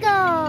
Go.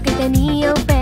Que tenía un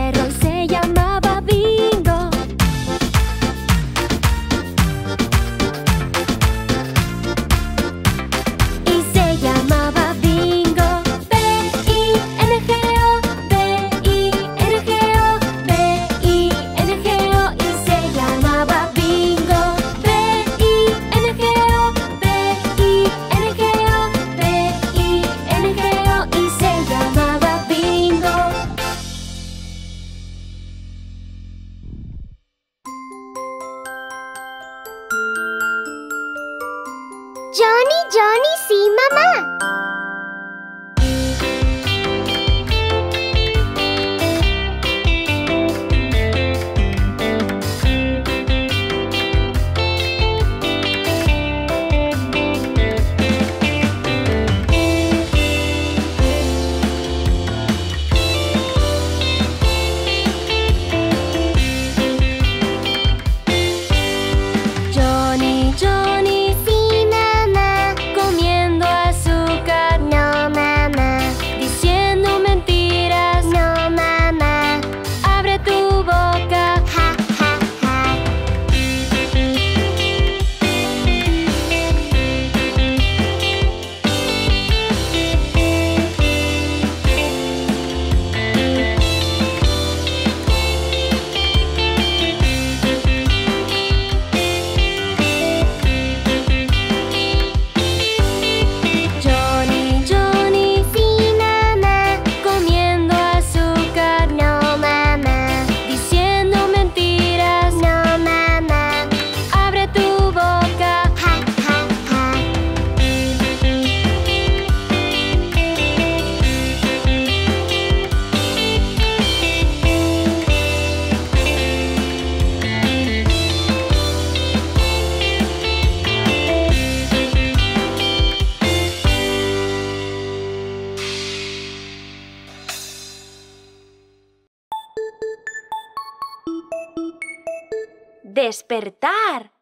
Despertar.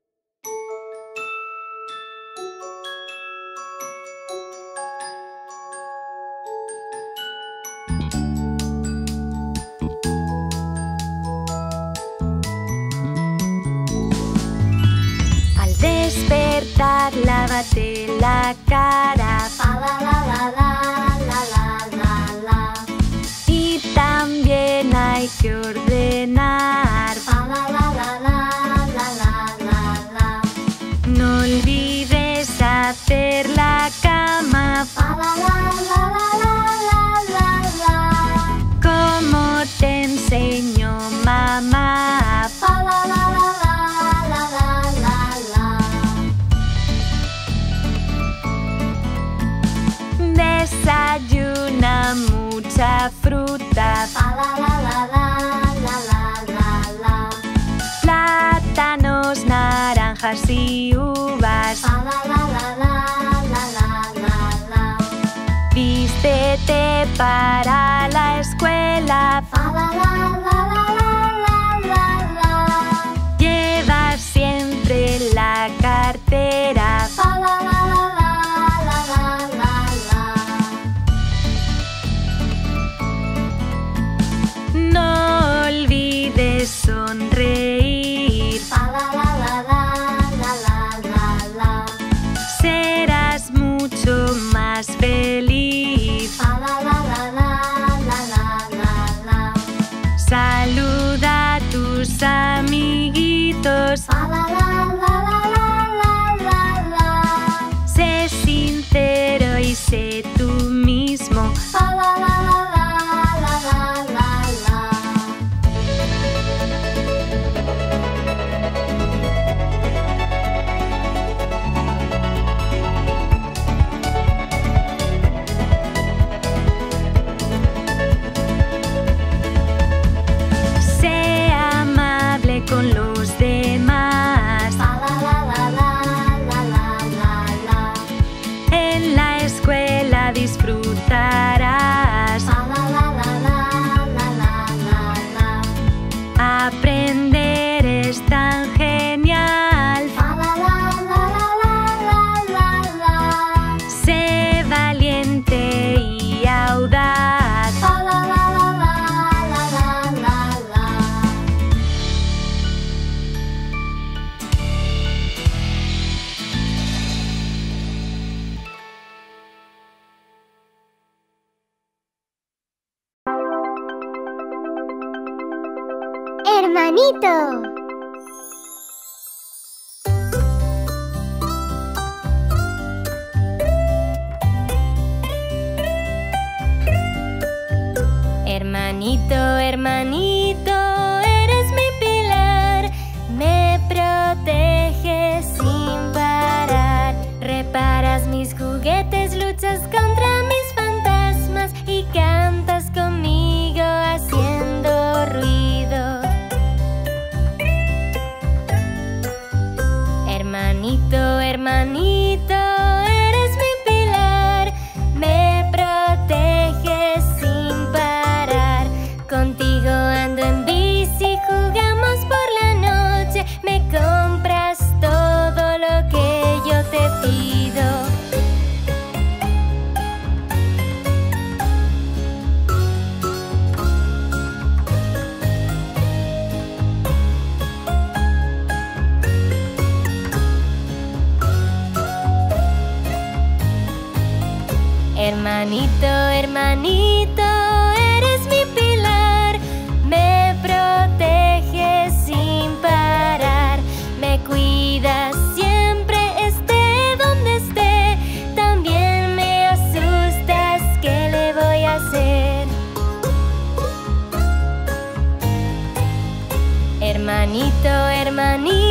Hermanito, hermanito, eres mi pilar. Me proteges sin parar. Me cuidas siempre, esté donde esté. También me asustas, ¿qué le voy a hacer? Hermanito, hermanito.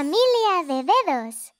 Familia de dedos.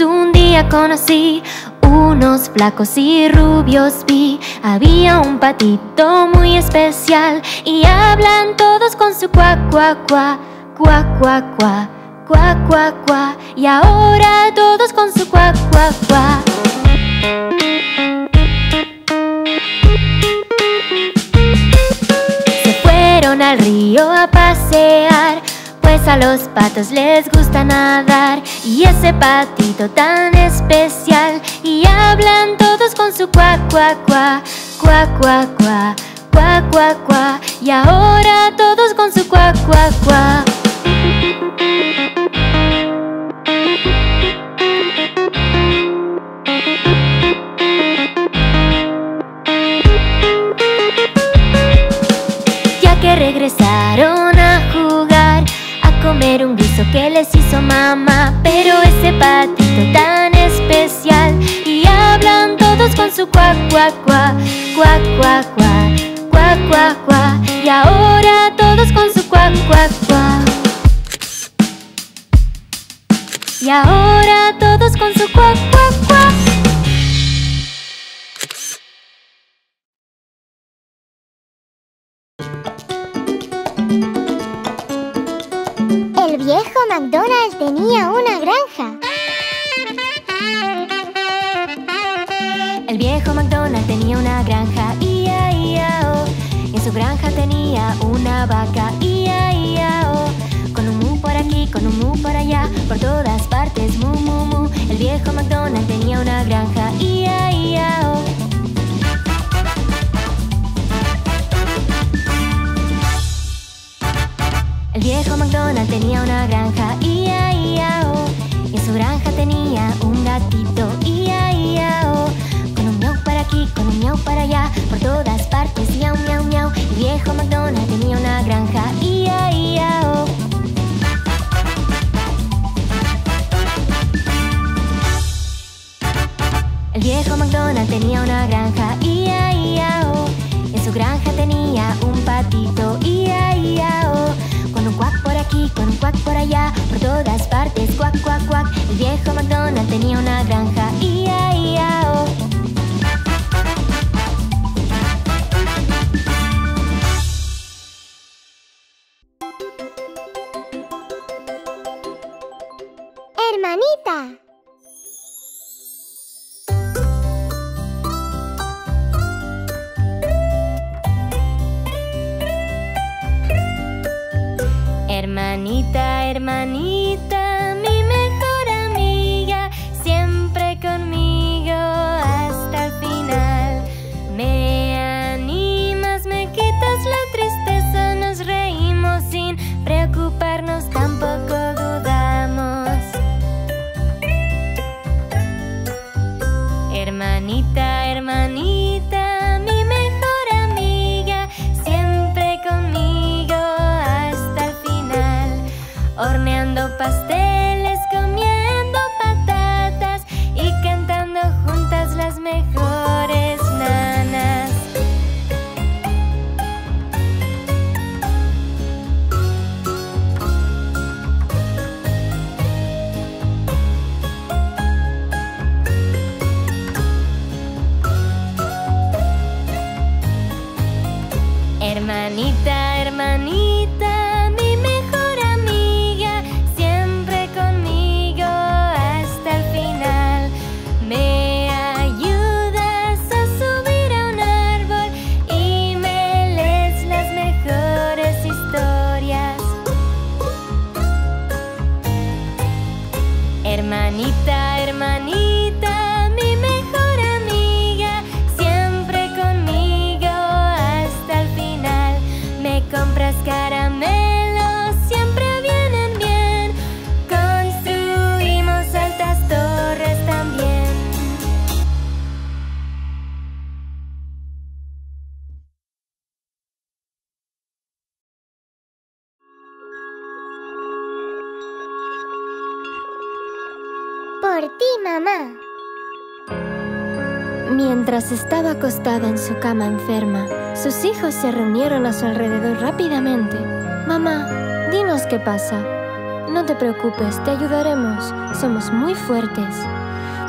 Un día conocí, unos flacos y rubios vi. Había un patito muy especial y hablan todos con su cuac cuac cuac, cuac cuac cuac, cuac cuac cuac. Y ahora todos con su cuac cuac cuac. Se fueron al río a pasear, a los patos les gusta nadar. Y ese patito tan especial. Y hablan todos con su cuac, cuac, cuac Y ahora todos con su cuac, que les hizo mamá Pero ese patito tan especial. Y hablan todos con su cuac, cuac, cuac Cuac, cuac, cuac Cuac, cuac, cuac Y ahora todos con su cuac, cuac, cuac Y ahora todos con su cuac, cuac, cuac viejo McDonald tenía una granja. El viejo McDonald tenía una granja, ia, ia, oh. En su granja tenía una vaca, ia, ia, oh. Con un mu por aquí, con un mu por allá, por todas partes, mu, mu, mu. El viejo McDonald tenía una granja, ia, ia, oh. Viejo McDonald tenía una granja, ia, ia, oh. En su granja tenía un gatito, ia, ia, oh. Con un miau para aquí, con un miau para allá, por todas partes, miau, miau, miau. El viejo McDonald tenía una granja, ia, ia, oh. El viejo McDonald tenía una granja, ia, ia, oh. En su granja tenía un patito, ia, ia, oh. Con un cuac por allá, por todas partes, cuac, cuac, cuac. El viejo McDonald tenía una granja, ia, ia, Estaba acostada en su cama enferma, sus hijos se reunieron a su alrededor rápidamente. Mamá, dinos qué pasa. No te preocupes, te ayudaremos. Somos muy fuertes.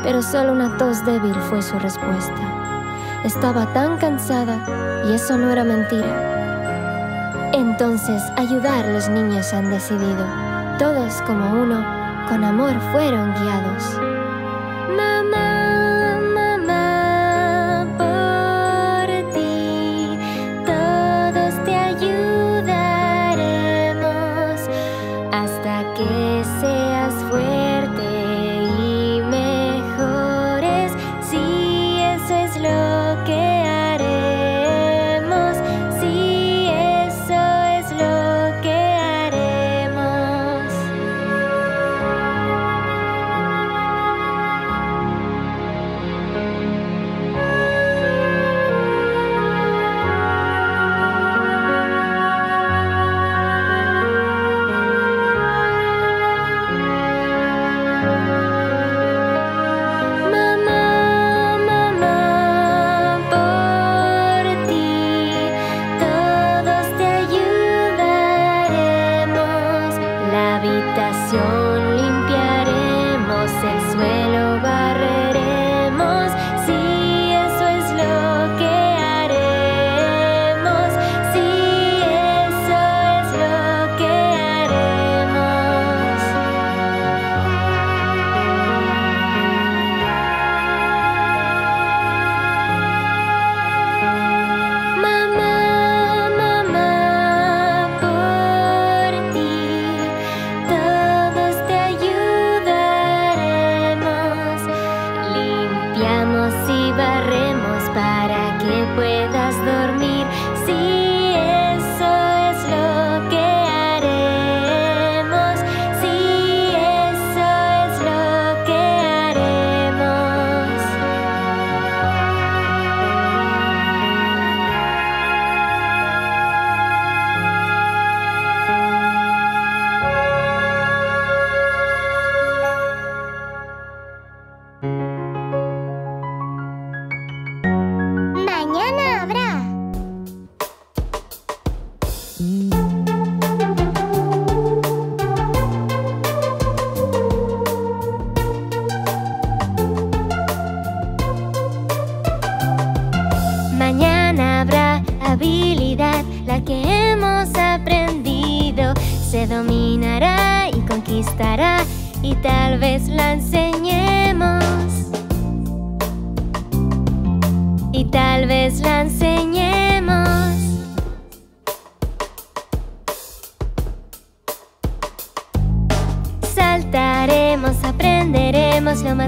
Pero solo una tos débil fue su respuesta. Estaba tan cansada y eso no era mentira. Entonces, ayudar los niños han decidido. Todos como uno, con amor fueron guiados.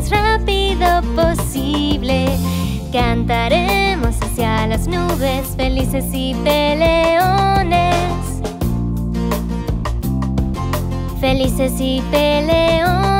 rápido posible. Cantaremos hacia las nubes, felices y peleones. Felices y peleones.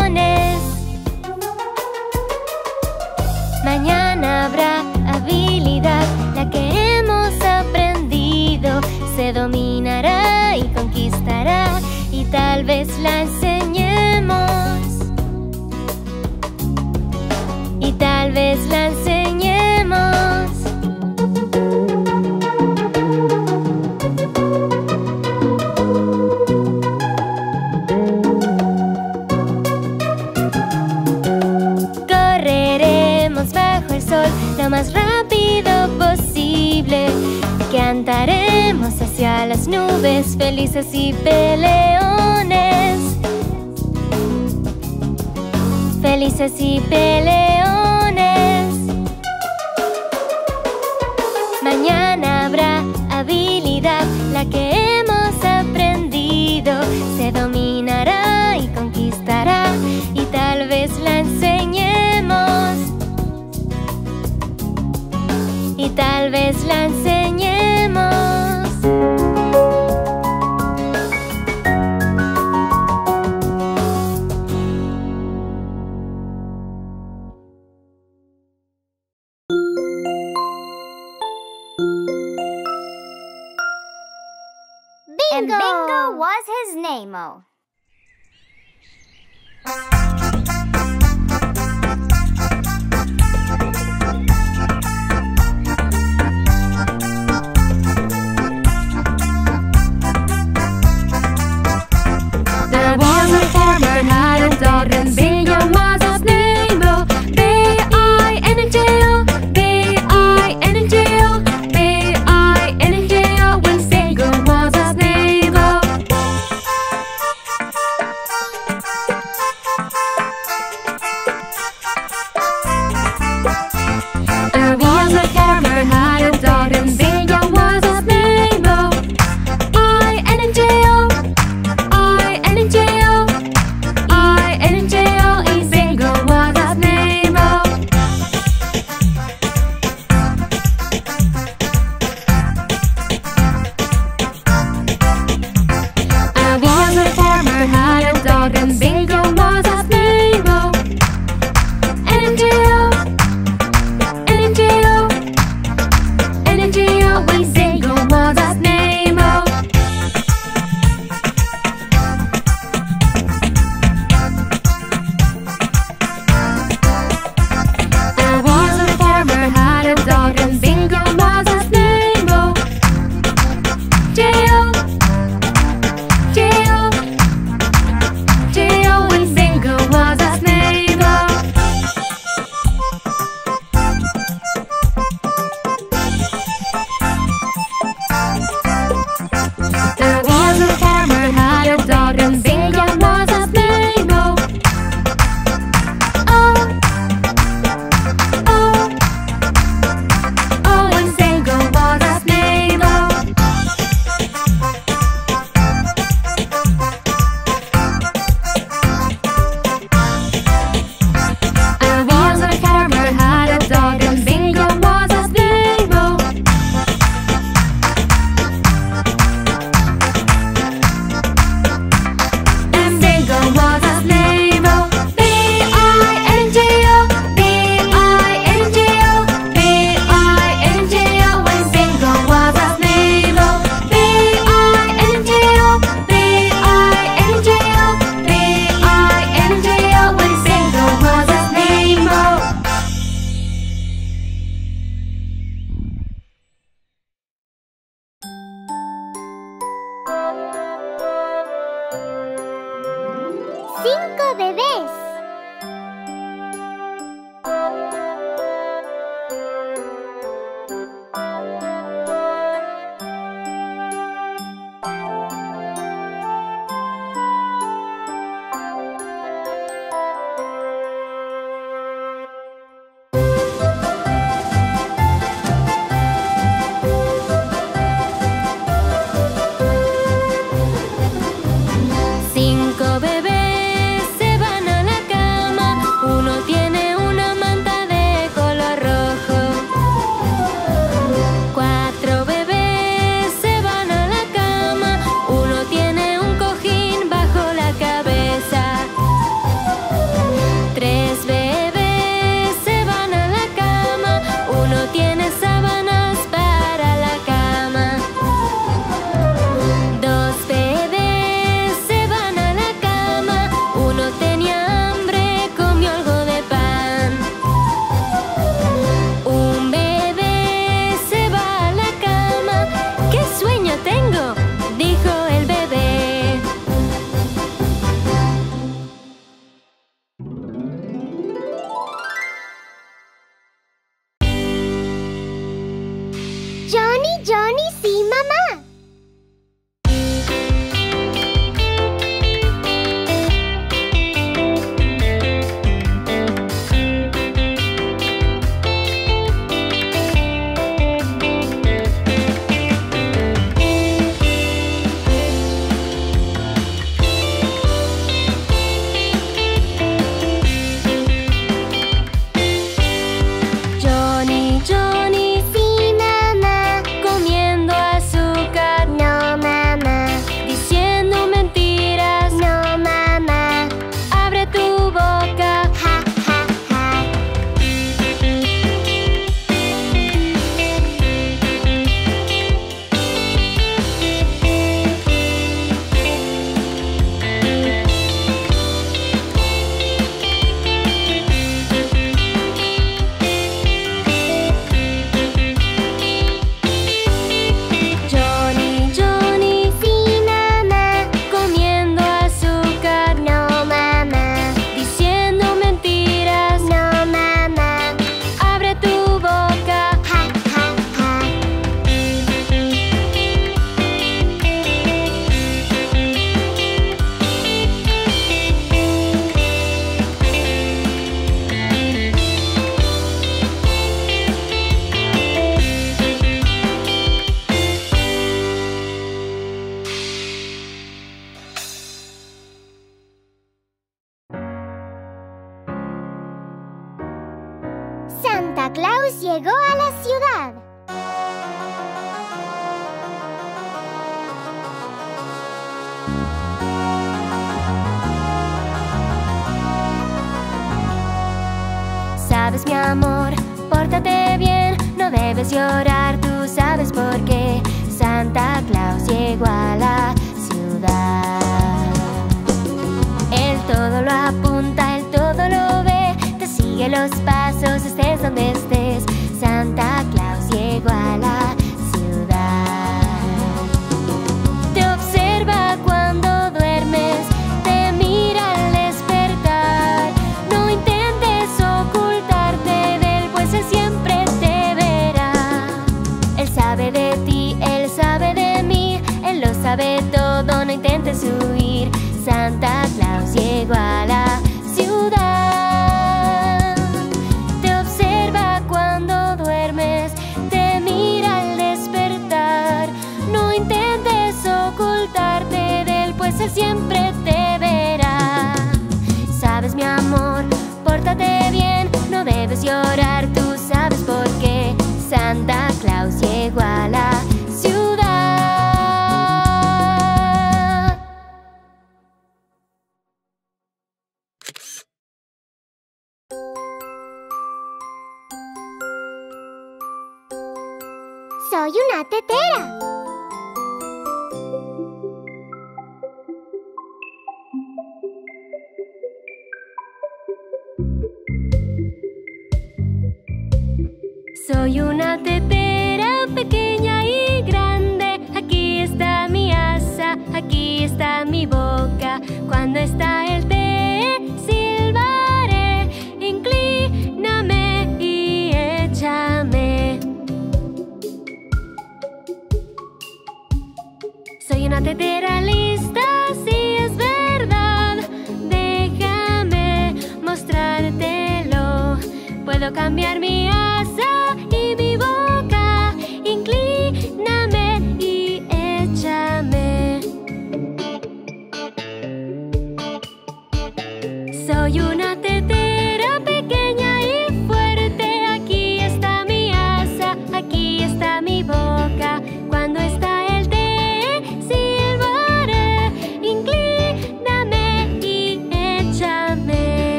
hacia las nubes, felices y peleones. Felices y peleones.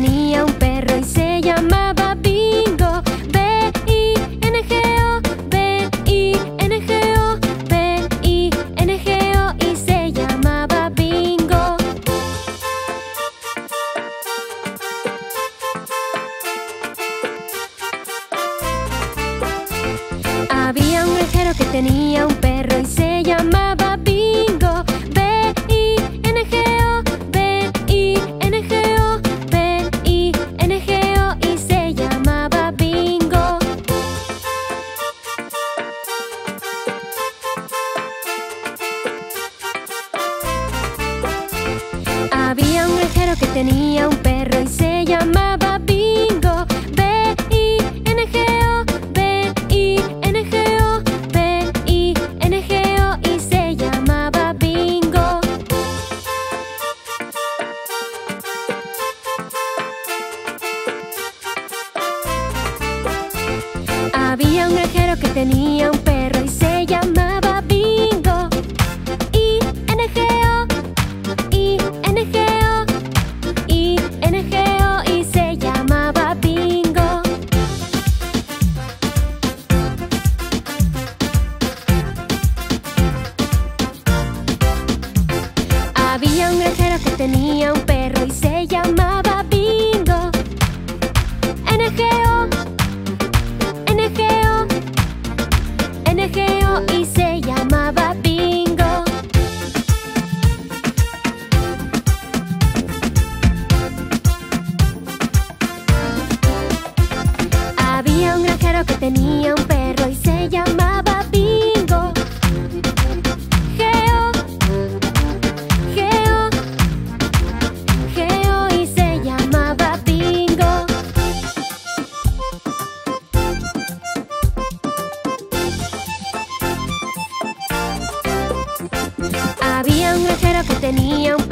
Tenía un tenía un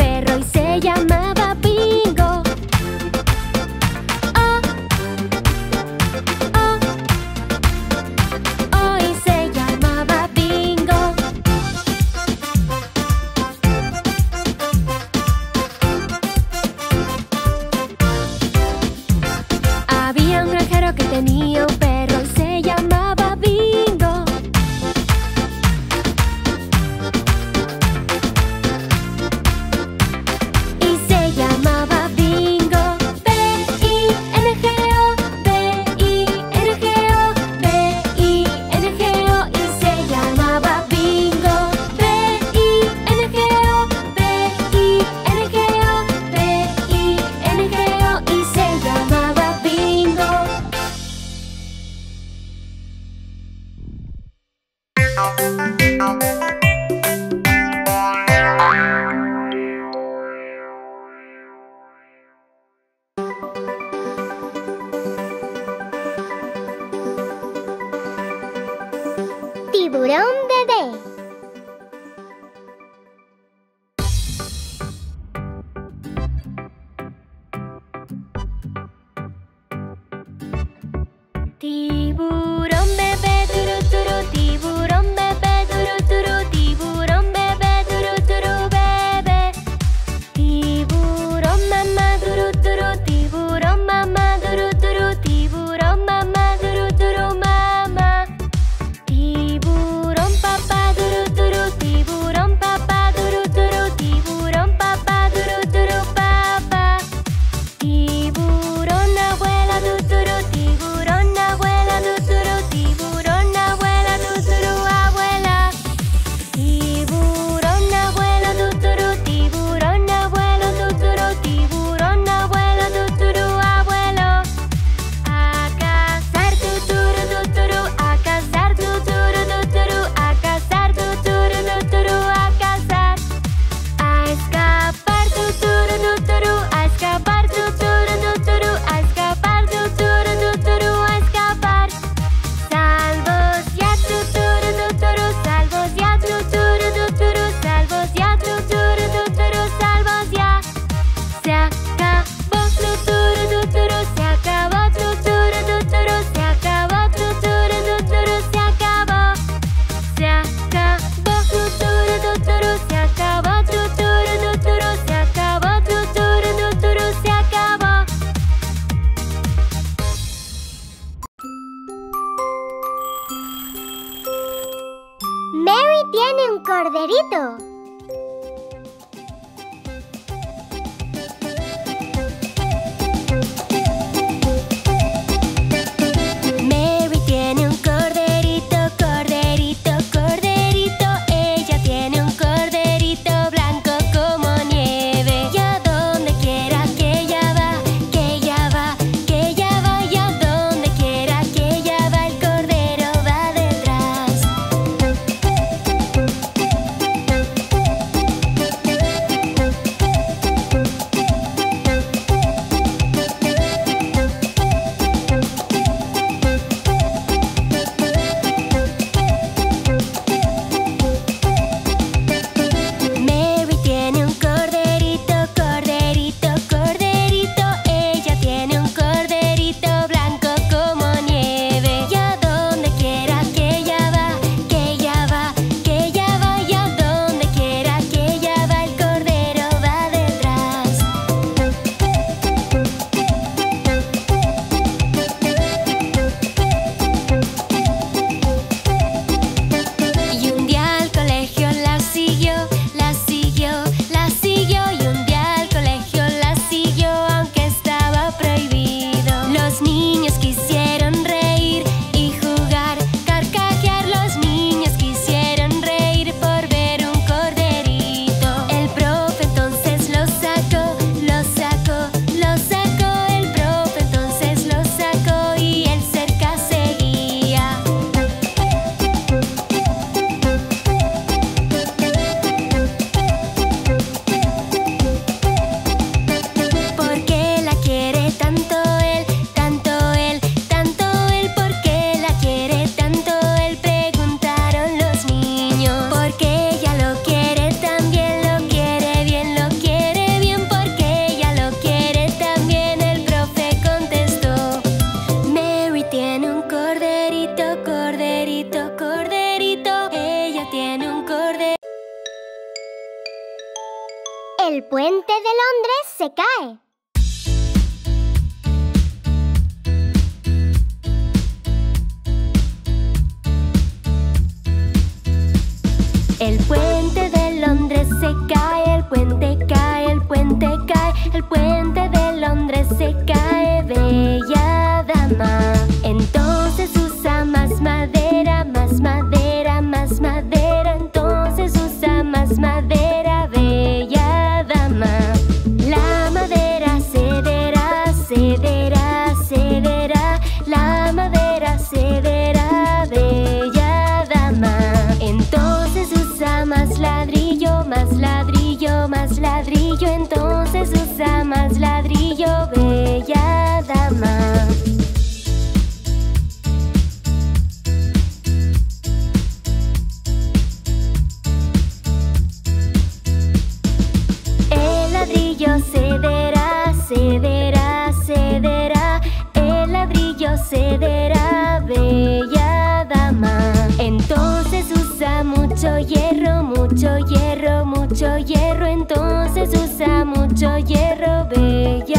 hierro. Entonces usa mucho hierro, bella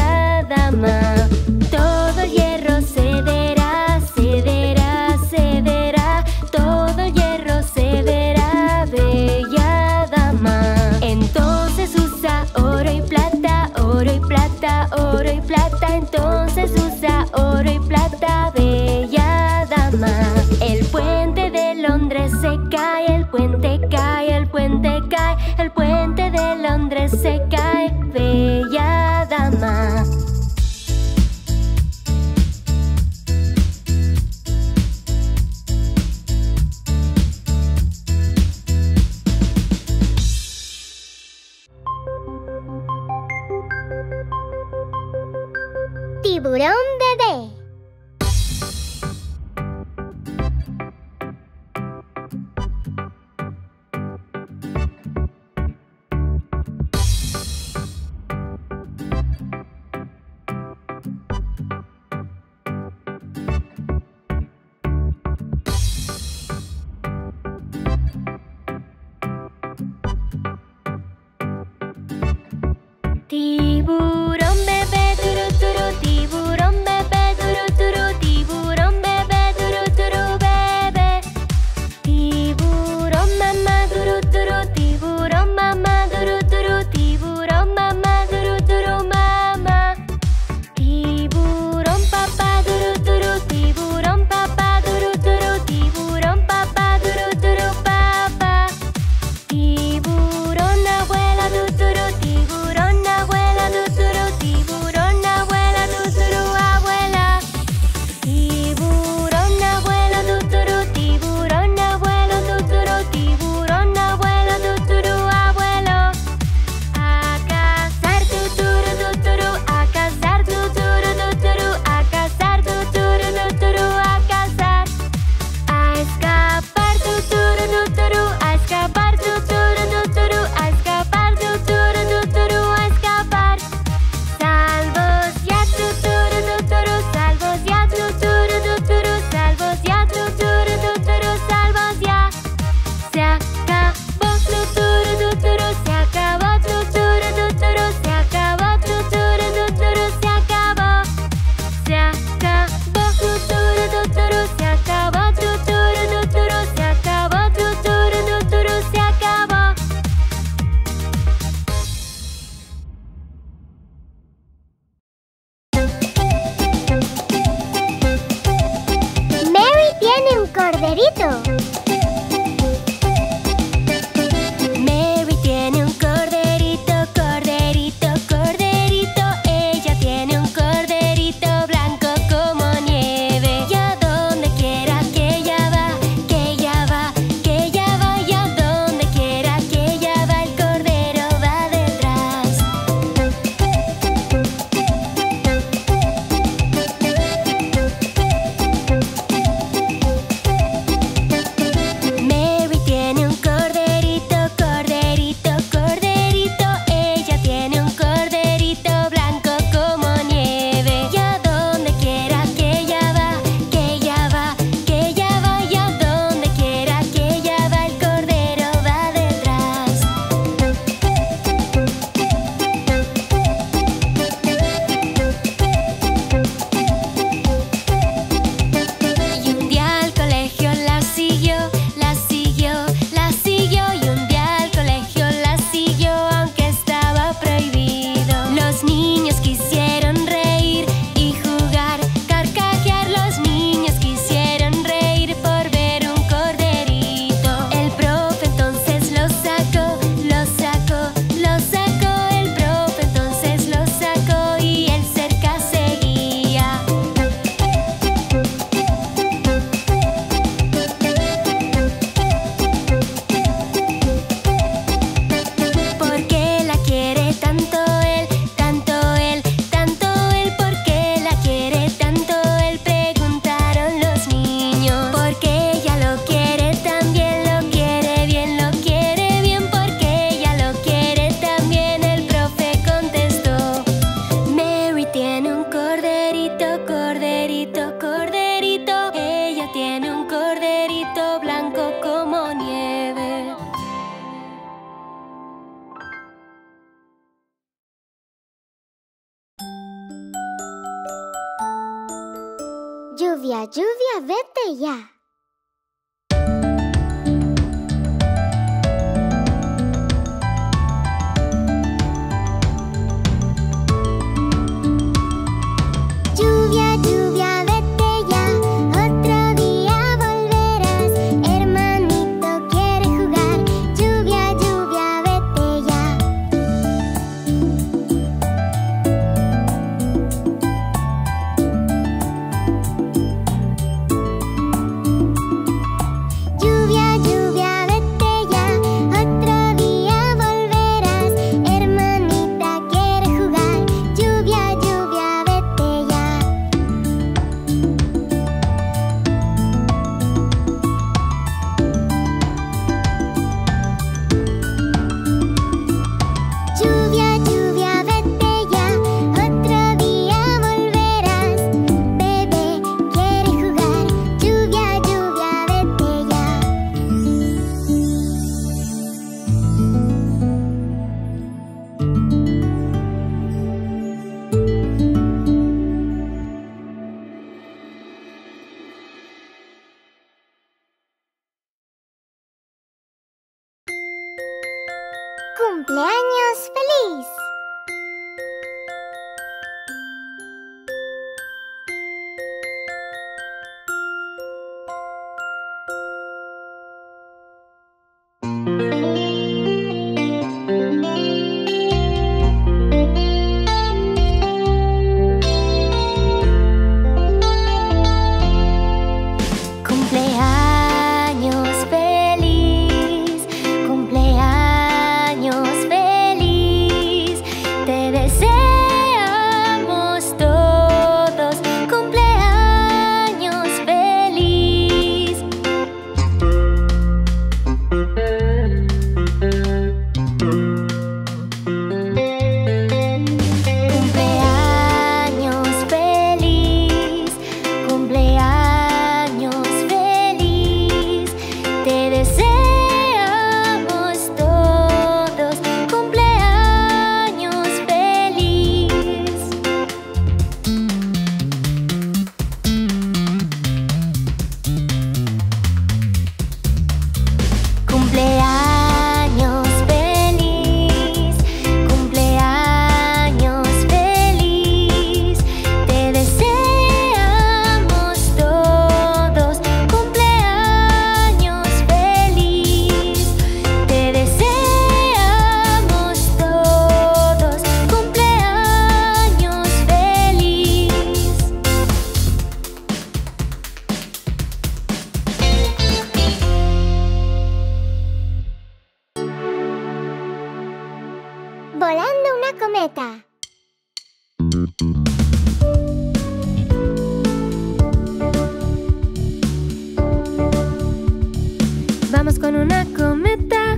Vamos con una cometa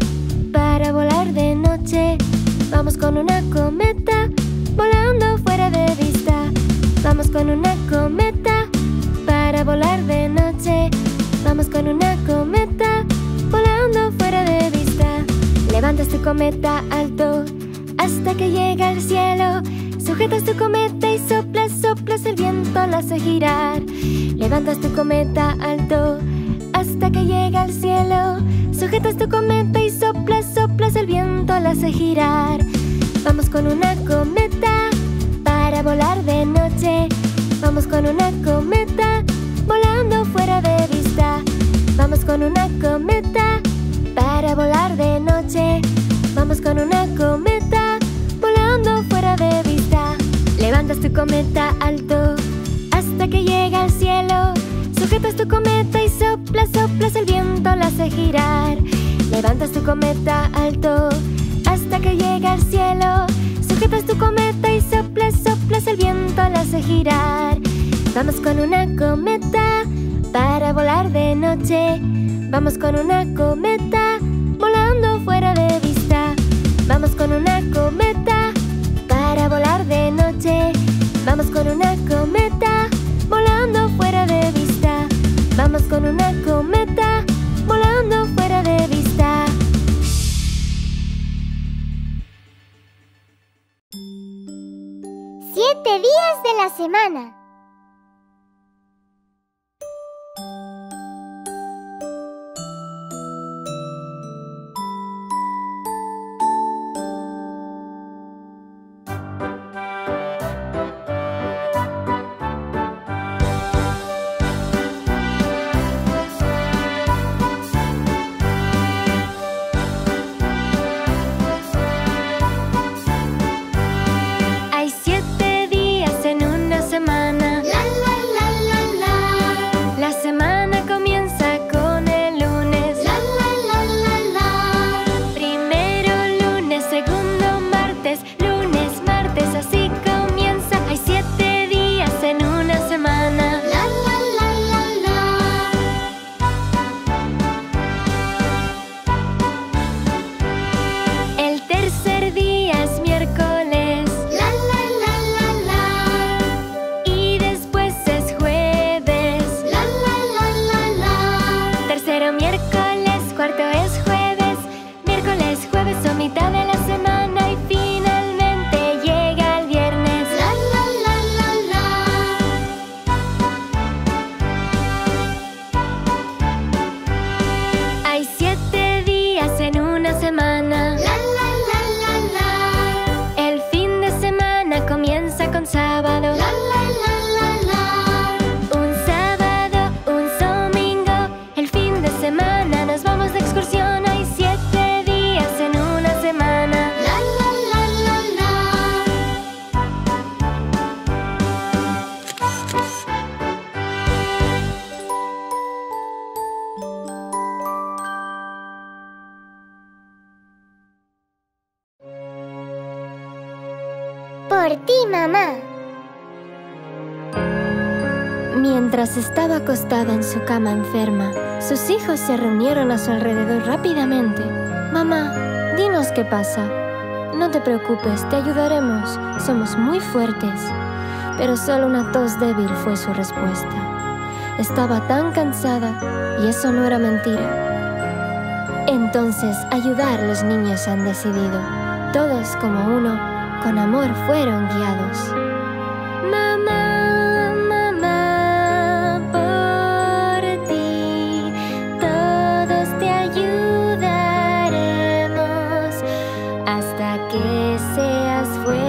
para volar de noche. Vamos con una cometa volando fuera de vista. Vamos con una cometa para volar de noche. Vamos con una cometa volando fuera de vista. Levantas tu cometa alto hasta que llega al cielo. Sujetas tu cometa y soplas, soplas, el viento la hace girar. Levantas tu cometa alto hasta que llega al cielo. Sujetas tu cometa y soplas, soplas, el viento la hace girar. Vamos con una cometa para volar de noche. Vamos con una cometa volando fuera de vista. Vamos con una cometa para volar de noche. Vamos con una cometa volando fuera de vista. Levantas tu cometa alto hasta que llega al cielo. Sujetas tu cometa y soplas, soplas, el viento la hace girar. Levantas tu cometa alto hasta que llega al cielo. Sujetas tu cometa y soplas, soplas, el viento la hace girar. Vamos con una cometa para volar de noche. Vamos con una cometa volando fuera de vista. Vamos con una cometa para volar de noche. Vamos con una cometa volando fuera con una cometa volando fuera de vista. Siete días de la semana. en su cama enferma. Sus hijos se reunieron a su alrededor rápidamente. Mamá, dinos qué pasa. No te preocupes, te ayudaremos. Somos muy fuertes. Pero solo una tos débil fue su respuesta. Estaba tan cansada y eso no era mentira. Entonces, ayudar los niños han decidido. Todos como uno, con amor fueron guiados. para que seas fuerte.